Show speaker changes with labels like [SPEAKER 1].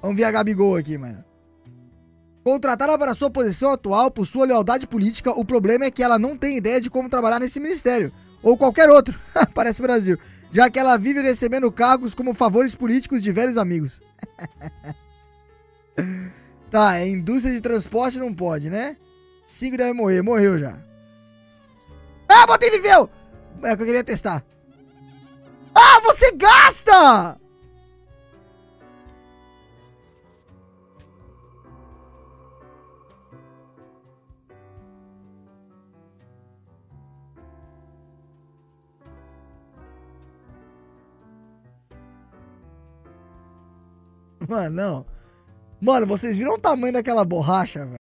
[SPEAKER 1] Vamos ver a Gabigol aqui, mano. Contratada para sua posição atual por sua lealdade política, o problema é que ela não tem ideia de como trabalhar nesse ministério. Ou qualquer outro. Parece o Brasil. Já que ela vive recebendo cargos como favores políticos de velhos amigos. tá, é indústria de transporte não pode, né? Cinco deve morrer. Morreu já. Ah, botei viveu! É que eu queria testar. Ah, você gasta! Mano, não. Mano, vocês viram o tamanho daquela borracha, velho?